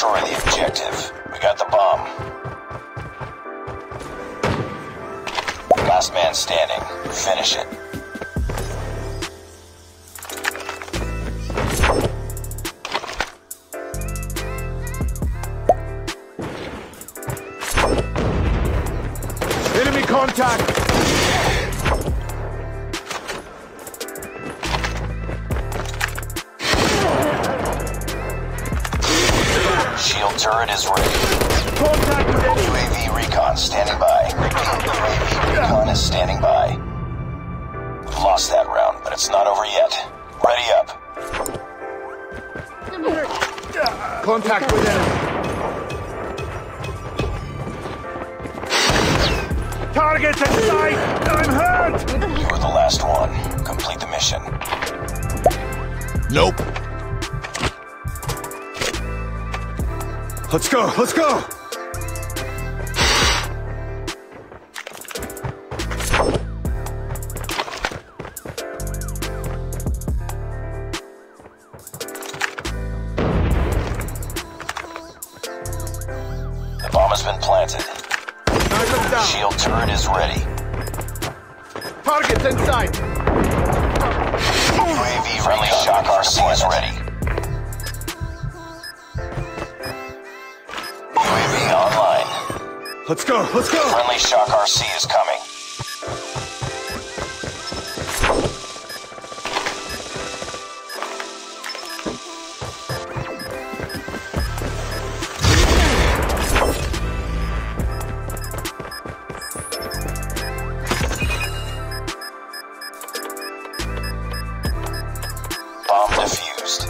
Destroy the objective. We got the bomb. Last man standing. Finish it. Enemy contact! Shield turret is ready. Contact with enemy! UAV recon standing by. Repeat, UAV recon is standing by. We've lost that round, but it's not over yet. Ready up. Contact with enemy! Targets in sight! I'm hurt! You were the last one. Complete the mission. Nope. Let's go, let's go! The bomb has been planted. Shield turret is ready. Targets in sight! UAV friendly shock RC is ready. Let's go, let's go! Friendly shock RC is coming. Bomb defused.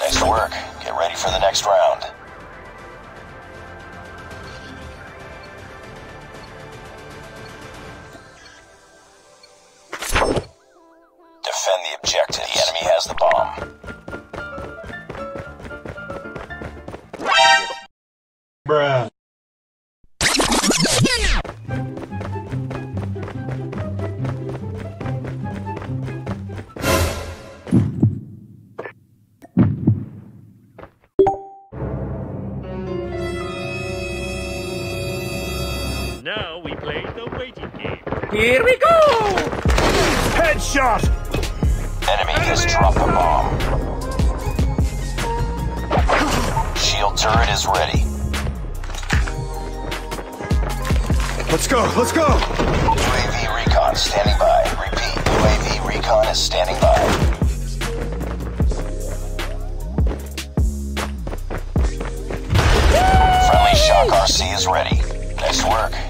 Nice work. Get ready for the next round. Now we play the waiting game. Here we go! Headshot! Enemy has dropped the bomb. Shield turret is ready. Let's go, let's go! UAV recon standing by. Repeat, UAV recon is standing by. Friendly shock RC is ready. Nice work.